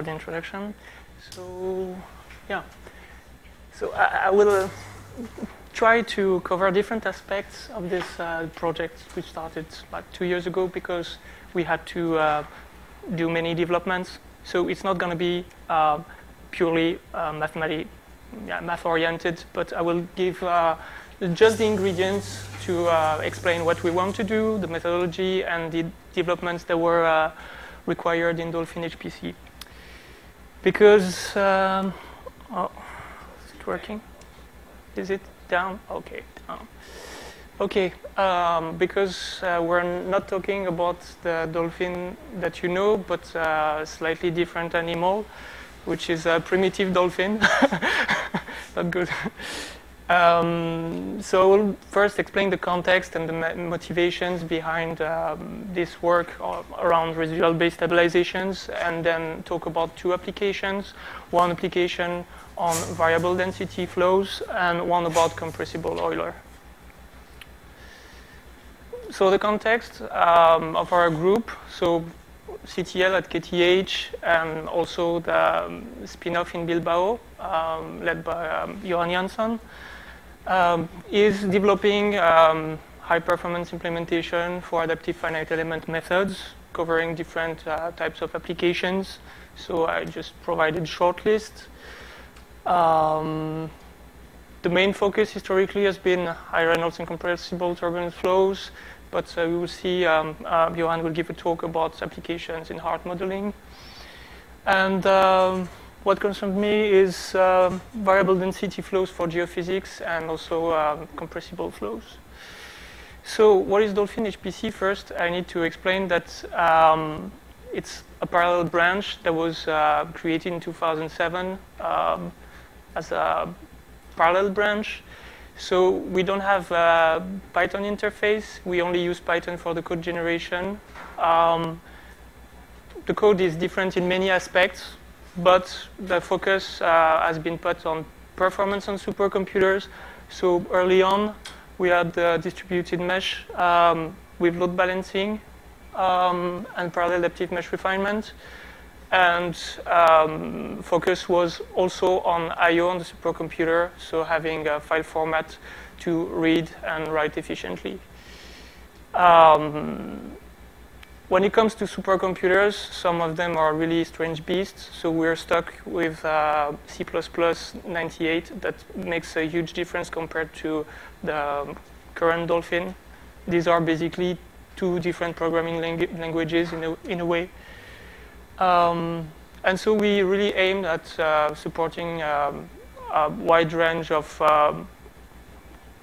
for the introduction. So, yeah. So I, I will try to cover different aspects of this uh, project, which started like two years ago because we had to uh, do many developments. So it's not going to be uh, purely uh, mathematic, yeah, math-oriented, but I will give uh, just the ingredients to uh, explain what we want to do, the methodology, and the developments that were required in Dolphin HPC. Because, um, oh, is it working? Is it down? Okay, down. Okay, um, because uh, we're not talking about the dolphin that you know, but a slightly different animal, which is a primitive dolphin. not good. Um, so we'll first explain the context and the motivations behind um, this work around residual-based stabilizations, and then talk about two applications. One application on variable density flows, and one about compressible Euler. So the context um, of our group, so CTL at KTH, and also the um, spin-off in Bilbao, um, led by um, Johan Jansson um, is developing um, high-performance implementation for adaptive finite element methods, covering different uh, types of applications. So I just provided short list. Um, the main focus historically has been high Reynolds incompressible turbulent flows, but uh, we will see um, uh, Johan will give a talk about applications in heart modeling. And um, what concerns me is um, variable density flows for geophysics and also um, compressible flows. So what is Dolphin HPC? First, I need to explain that um, it's a parallel branch that was uh, created in 2007 um, as a parallel branch. So we don't have a Python interface. We only use Python for the code generation. Um, the code is different in many aspects but the focus uh, has been put on performance on supercomputers. So early on, we had the distributed mesh um, with load balancing um, and parallel adaptive mesh refinement. And um, focus was also on I.O. on the supercomputer, so having a file format to read and write efficiently. Um, when it comes to supercomputers, some of them are really strange beasts. So we're stuck with uh, C++ 98 that makes a huge difference compared to the current Dolphin. These are basically two different programming langu languages in a, in a way. Um, and so we really aimed at uh, supporting um, a wide range of um,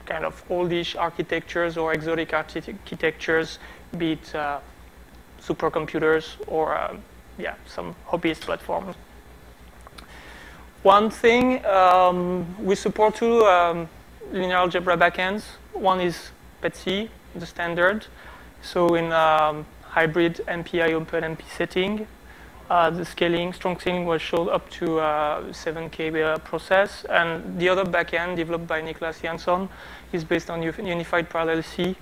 kind of oldish architectures or exotic architectures, be it uh, supercomputers or um, yeah, some hobbyist platforms. One thing, um, we support two um, linear algebra backends. One is PETSC, the standard. So in um, hybrid MPI OpenMP setting, uh, the scaling, strong scaling was shown up to uh, 7K uh, process. And the other backend developed by Niklas Jansson is based on unified parallel C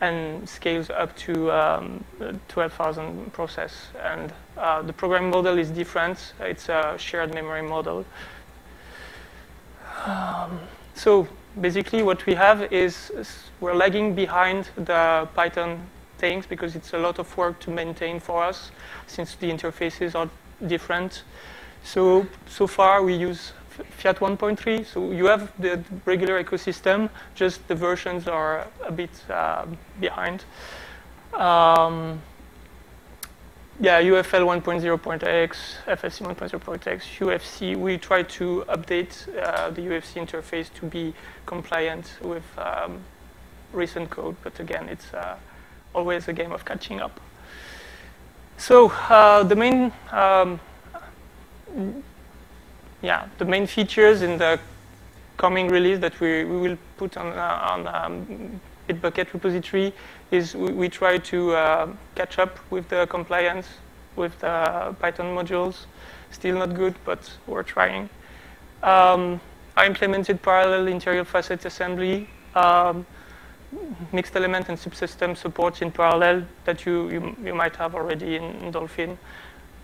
and scales up to um, 12,000 process. And uh, the programming model is different. It's a shared memory model. Um, so basically what we have is, is we're lagging behind the Python things because it's a lot of work to maintain for us since the interfaces are different. So, so far we use Fiat 1.3. So you have the regular ecosystem, just the versions are a bit uh, behind. Um, yeah, UFL 1.0.x, FFC 1.0.x, UFC. We try to update uh, the UFC interface to be compliant with um, recent code, but again, it's uh, always a game of catching up. So uh, the main um, yeah, the main features in the coming release that we, we will put on, uh, on um, Bitbucket repository is we, we try to uh, catch up with the compliance with the Python modules. Still not good, but we're trying. Um, I implemented parallel interior facet assembly, um, mixed element and subsystem support in parallel that you, you, you might have already in, in Dolphin.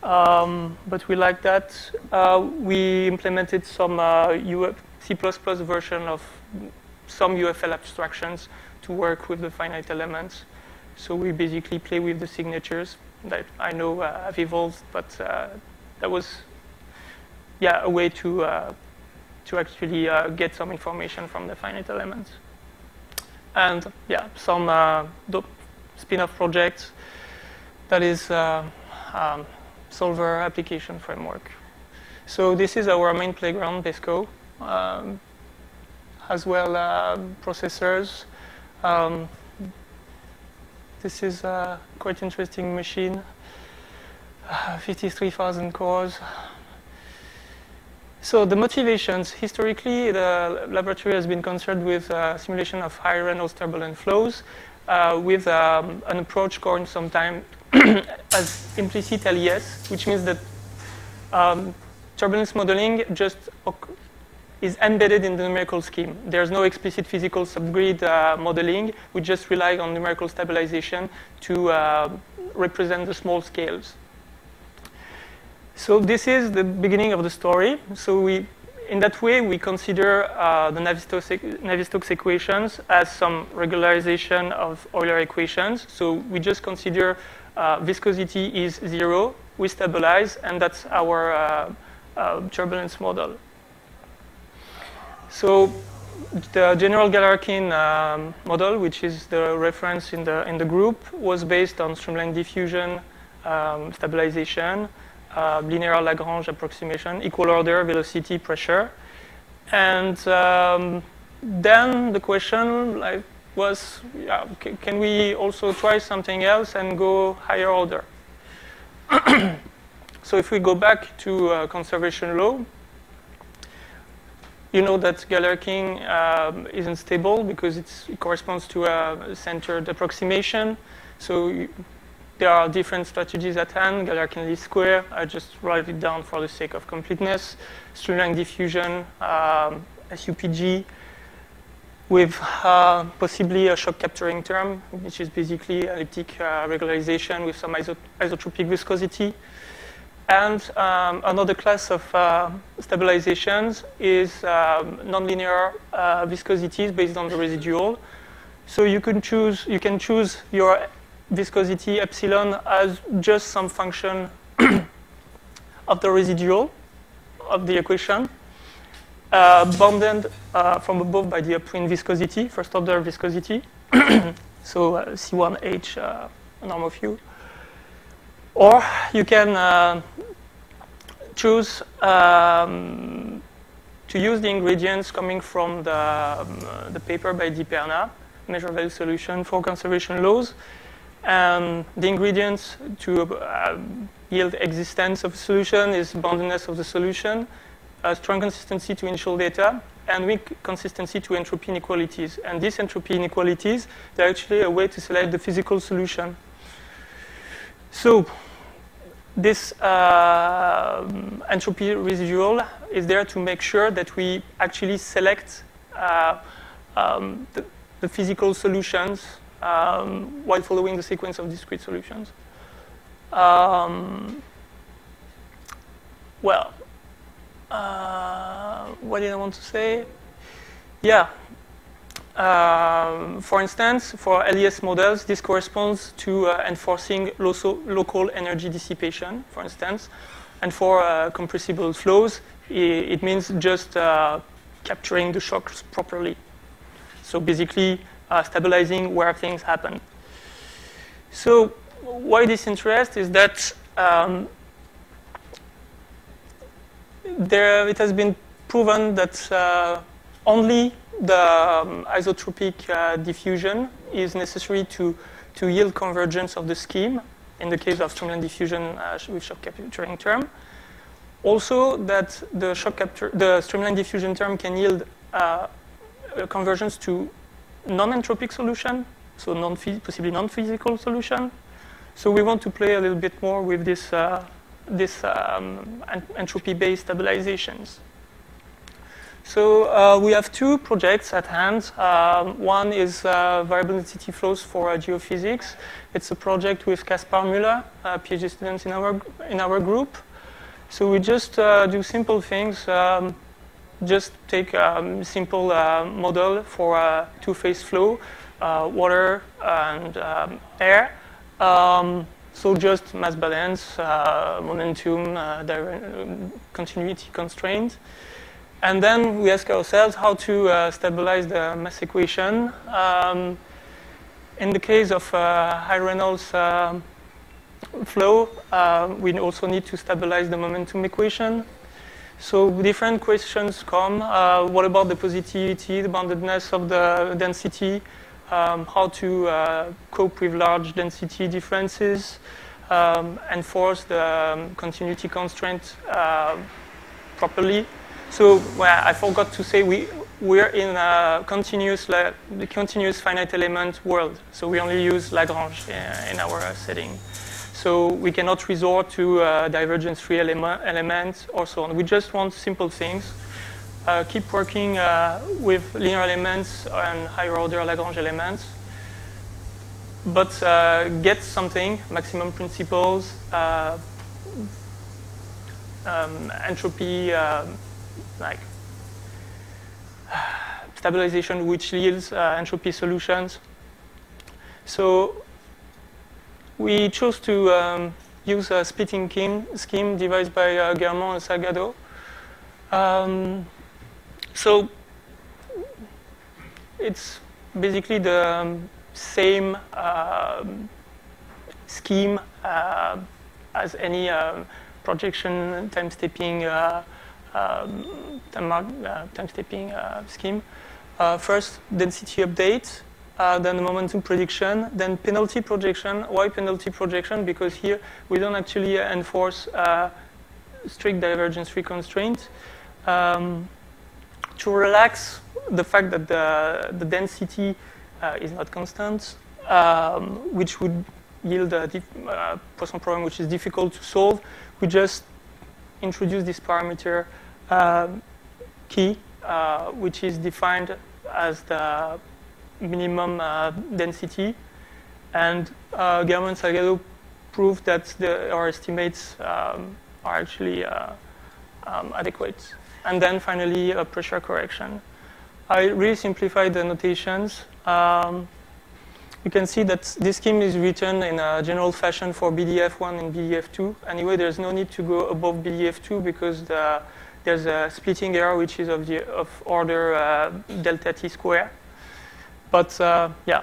Um, but we like that. Uh, we implemented some uh, C++ version of some UFL abstractions to work with the finite elements. So we basically play with the signatures that I know uh, have evolved, but uh, that was yeah, a way to, to actually uh, get some information from the finite elements. And yeah, some uh, spin-off projects that is uh, um, solver application framework. So this is our main playground, Beskow, um, Haswell uh, processors. Um, this is a quite interesting machine, uh, 53,000 cores. So the motivations, historically, the laboratory has been concerned with uh, simulation of high Reynolds turbulent flows uh, with um, an approach called sometimes as implicit LES, which means that um, turbulence modeling just is embedded in the numerical scheme. There's no explicit physical subgrid uh, modeling. We just rely on numerical stabilization to uh, represent the small scales. So this is the beginning of the story. So we, in that way, we consider uh, the Navier-Stokes equations as some regularization of Euler equations. So we just consider uh, viscosity is zero, we stabilize, and that's our uh, uh turbulence model. So the general Galerkin um, model, which is the reference in the, in the group, was based on streamline diffusion, um, stabilization, uh, linear Lagrange approximation, equal order, velocity, pressure. And um, then the question like, was, yeah, can we also try something else and go higher order? so if we go back to uh, conservation law, you know that Galerkin um, isn't stable because it corresponds to a centered approximation. So there are different strategies at hand, Galerkin least square. I just write it down for the sake of completeness. Streamline diffusion, um, SUPG, with uh, possibly a shock capturing term, which is basically elliptic uh, regularization with some iso isotropic viscosity. And um, another class of uh, stabilizations is um, nonlinear uh, viscosities based on the residual. So you can choose you can choose your viscosity epsilon as just some function of the residual of the equation, bounded uh, from above by the upwind viscosity, first order viscosity, so uh, C1H uh, norm of u. Or you can uh, choose um, to use the ingredients coming from the, um, the paper by DiPerna, measure value solution for conservation laws, um, the ingredients to uh, yield existence of a solution is boundedness of the solution, strong consistency to initial data, and weak consistency to entropy inequalities. And these entropy inequalities, they're actually a way to select the physical solution. So this uh, entropy residual is there to make sure that we actually select uh, um, the, the, physical solutions um, while following the sequence of discrete solutions. Um, well, uh, what did I want to say? Yeah. Um, for instance, for LES models, this corresponds to uh, enforcing local energy dissipation, for instance. And for uh, compressible flows, it, it means just uh, capturing the shocks properly. So basically, uh, stabilizing where things happen. So why this interest is that um, there, it has been proven that uh, only the um, isotropic uh, diffusion is necessary to, to yield convergence of the scheme in the case of streamline diffusion uh, with shock capturing term. Also, that the shock capture, the streamline diffusion term can yield uh, convergence to non-entropic solution, so non possibly non-physical solution. So we want to play a little bit more with this, uh, this um, entropy-based stabilizations. So uh, we have two projects at hand. Um, one is uh, variable density flows for uh, geophysics. It's a project with Kaspar Müller, a PhD student in our, in our group. So we just uh, do simple things. Um, just take a um, simple uh, model for a two-phase flow, uh, water and um, air. So just mass balance, momentum, continuity constraint. And then we ask ourselves how to uh, stabilize the mass equation. Um, in the case of uh, high Reynolds uh, flow, uh, we also need to stabilize the momentum equation. So different questions come. Uh, what about the positivity, the boundedness of the density? Um, how to uh, cope with large density differences? Um, enforce the um, continuity constraint properly. So well, I forgot to say we, we're in a continuous, the continuous finite element world. So we only use Lagrange in, our setting. So we cannot resort to uh, divergence-free element, elements or so on. We just want simple things. Uh, keep working uh, with linear elements and higher order Lagrange elements. But uh, get something, maximum principles, uh, um, entropy, um, like stabilization which yields uh, entropy solutions. So we chose to um, use a splitting scheme, devised by uh, Guermond and Salgado. Um, so it's basically the same uh, scheme uh, as any um, projection time stepping uh, um, uh, time stepping uh, scheme. Uh, first, density update, then momentum prediction, then penalty projection. Why penalty projection? Because here we don't actually enforce strict divergence-free constraint. Um, to relax the fact that the, the density uh, is not constant, um, which would yield a uh, Poisson problem which is difficult to solve, we just introduce this parameter um, key, uh, which is defined as the minimum uh, density. And uh, Guermond Salgado proved that the, our estimates um, are actually uh, um, adequate. And then finally, a pressure correction. I really simplified the notations. Um, you can see that this scheme is written in a general fashion for BDF1 and BDF2. Anyway, there's no need to go above BDF2 because the there's a splitting error which is of, the, of order uh, delta t square. But uh, yeah,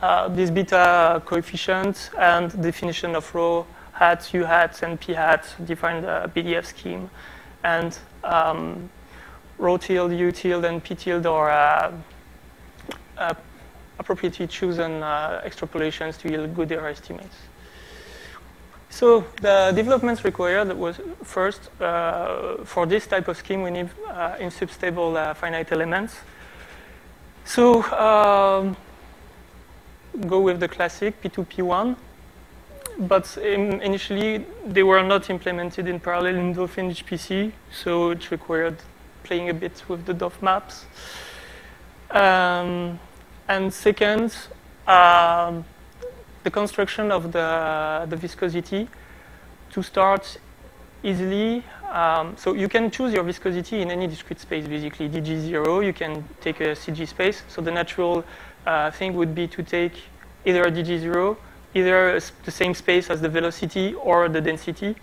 uh, this beta coefficient and definition of rho hat, u hat, and p hat define the BDF scheme. And um, rho tilde, u tilde, and p tilde are uh, uh, appropriately chosen uh, extrapolations to yield good error estimates. So the developments required was first, uh, for this type of scheme, we need inf-sup stable finite elements. So um, go with the classic P2P1. But in, initially, they were not implemented in parallel in Dolphin HPC, so it required playing a bit with the DOF maps. Um, and second, um, the construction of the, the viscosity to start easily. Um, so you can choose your viscosity in any discrete space, basically. DG0, you can take a CG space. So the natural uh, thing would be to take either a DG0, either the same space as the velocity or the density.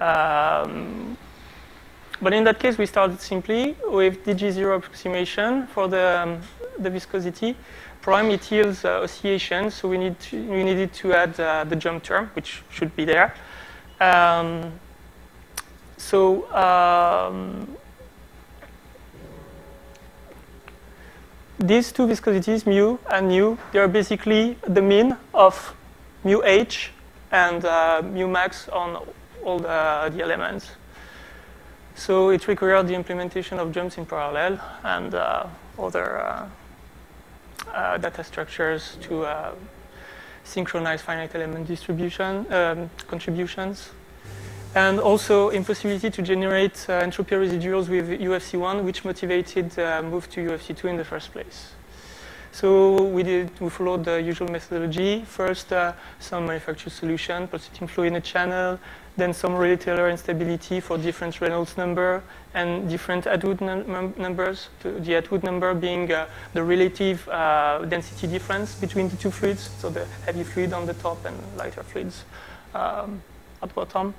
Um, but in that case, we started simply with DG0 approximation for the, um, the viscosity prime it yields uh, oscillation, so we, need to, we needed to add uh, the jump term, which should be there. Um, so these two viscosities, mu and nu, they are basically the mean of mu h and uh, mu max on all the, the, elements. So it required the implementation of jumps in parallel and uh, other uh, uh, data structures to uh, synchronize finite element distribution um, contributions. And also impossibility to generate uh, entropy residuals with UFC1, which motivated uh, move to UFC2 in the first place. So we did we followed the usual methodology. First, uh, some manufactured solution, pulsating flow in a channel, then some Rayleigh-Taylor instability for different Reynolds number and different Atwood num numbers. The Atwood number being uh, the relative uh, density difference between the two fluids, so the heavy fluid on the top and lighter fluids um, at bottom.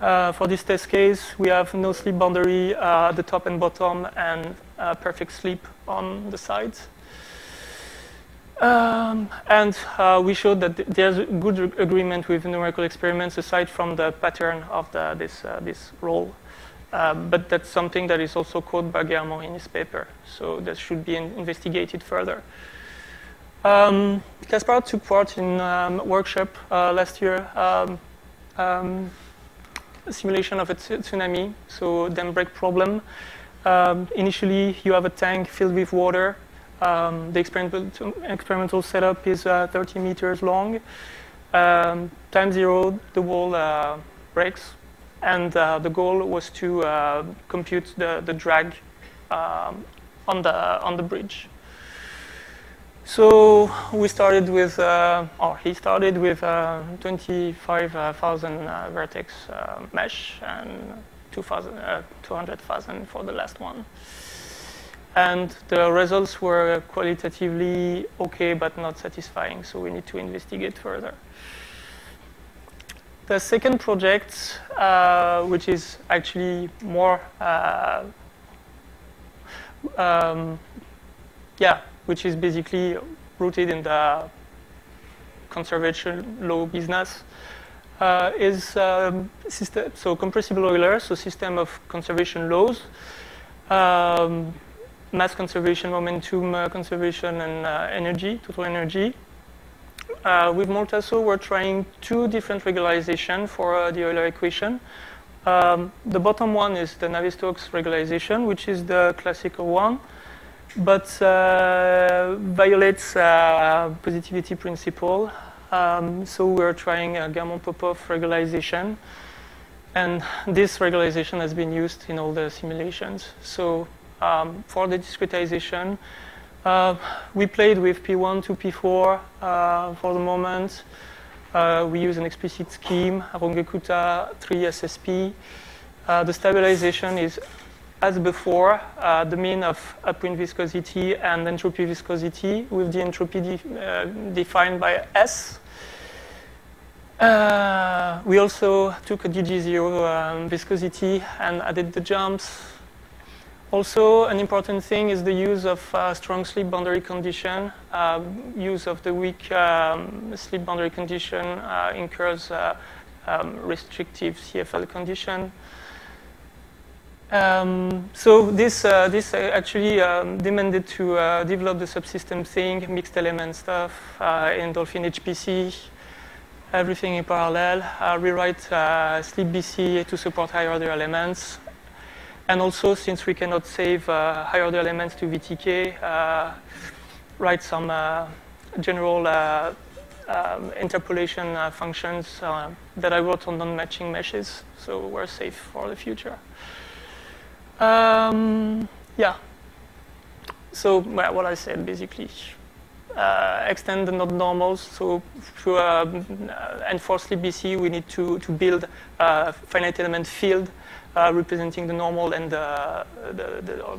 Uh, for this test case, we have no slip boundary uh, at the top and bottom and uh, perfect slip on the sides. Um, and uh, we showed that th there's good agreement with numerical experiments aside from the pattern of the, this, uh, this roll. Um, but that's something that is also quoted by Guillermo in his paper. So that should be in investigated further. Um, took part in um, a workshop uh, last year, um, um, simulation of a tsunami, so dam break problem. Um, initially, you have a tank filled with water um, the experimental, experimental, setup is uh, 30 meters long. Um, time zero, the wall uh, breaks, and uh, the goal was to uh, compute the, the drag um, on the on the bridge. So we started with, uh, or he started with uh, 25,000 vertex mesh and 200,000 for the last one and the results were qualitatively okay but not satisfying, so we need to investigate further. The second project, uh, which is actually more, uh, um, yeah, which is basically rooted in the conservation law business, uh, is um, system, so compressible Euler, so system of conservation laws. Um, mass conservation, momentum uh, conservation, and uh, energy, total energy. Uh, with Murtazo, we're trying two different regularization for the Euler equation. Um, the bottom one is the Navier-Stokes regularization, which is the classical one, but uh, violates uh, positivity principle. Um, so we're trying a Guermond-Popov regularization. And this regularization has been used in all the simulations. So um, for the discretization. Uh, we played with P1 to P4 uh, for the moment. Uh, we use an explicit scheme, Runge-Kutta 3 SSP. Uh, the stabilization is as before, uh, the mean of upwind viscosity and entropy viscosity with the entropy de uh, defined by S. we also took a DG0 um, viscosity and added the jumps also, an important thing is the use of uh, strong slip boundary condition. Uh, use of the weak um, slip boundary condition uh, incurs uh, um, restrictive CFL condition. Um, so this uh, this actually um, demanded to uh, develop the subsystem thing, mixed element stuff in Dolphin HPC, everything in parallel. rewrite slip BC to support higher order elements, and also, since we cannot save uh, higher order elements to VTK, uh, write some uh, general uh, um, interpolation uh, functions uh, that I wrote on non-matching meshes, so we're safe for the future. Um, yeah. So well, what I said basically. extend the node normals. So to enforce slip BC, we need to, to build a finite element field uh, representing the normal and the, the, the, uh,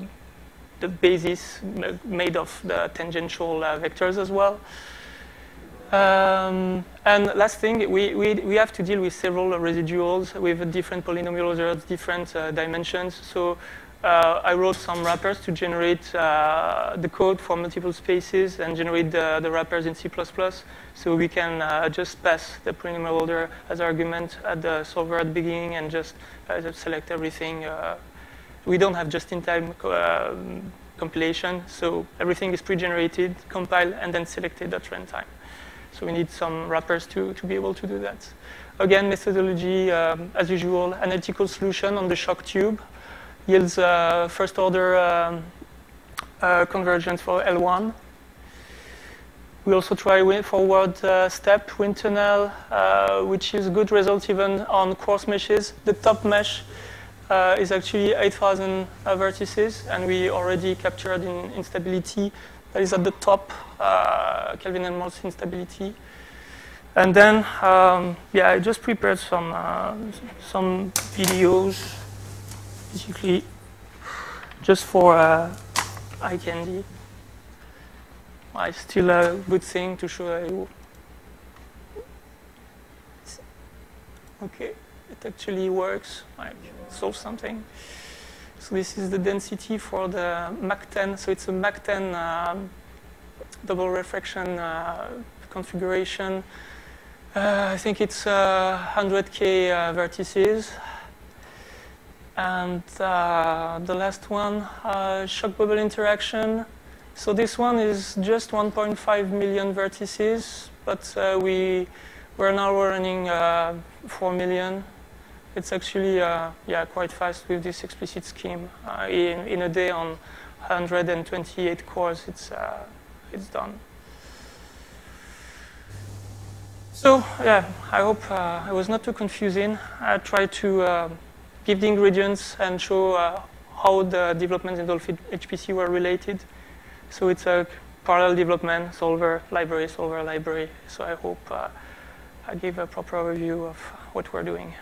the, basis made of the tangential uh, vectors as well. Um, and last thing, we, we, we have to deal with several residuals with different polynomial orders, different uh, dimensions. So uh, I wrote some wrappers to generate uh, the code for multiple spaces and generate the, the wrappers in C++. So we can uh, just pass the polynomial order as argument at the solver at the beginning and just uh, select everything. Uh, we don't have just-in-time uh, compilation, so everything is pre-generated, compiled, and then selected at runtime. So we need some wrappers to, to be able to do that. Again, methodology, um, as usual, analytical solution on the shock tube yields uh, first order um, uh, convergence for L1. We also try wi- forward uh, step, wind tunnel, uh, which is a good results even on coarse meshes. The top mesh uh, is actually 8,000 uh, vertices, and we already captured in instability that is at the top, uh, Kelvin-Helmholtz instability. And then, um, yeah, I just prepared some uh, some videos, basically, just for uh, eye candy. It's still a good thing to show you. Okay, it actually works. I solve something. So this is the density for the Mach 10. So it's a Mach 10 um, double refraction uh, configuration. Uh, I think it's uh, 100k uh, vertices. And uh, the last one, uh, shock bubble interaction. So this one is just 1.5 million vertices, but we we're now running uh, 4 million. It's actually uh, yeah quite fast with this explicit scheme. Uh, in, in a day on 128 cores, it's uh, it's done. So yeah, I hope uh, I was not too confusing. I tried to uh, give the ingredients and show uh, how the developments in Dolphin HPC were related. So it's a parallel development, solver, library, solver, library. So I hope I gave a proper overview of what we're doing.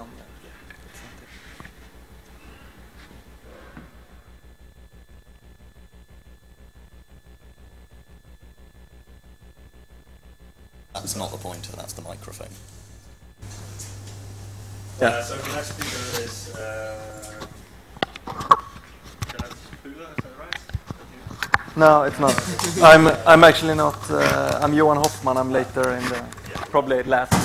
It's on there. It's on there. That's not the pointer, that's the microphone. Uh, so the next speaker is uh, Kenneth Pula, is that right? No, it's not. I'm I'm actually not. Uh, I'm Johan Hoffman. I'm later in the probably at last.